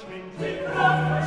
schwingt mit Kraft.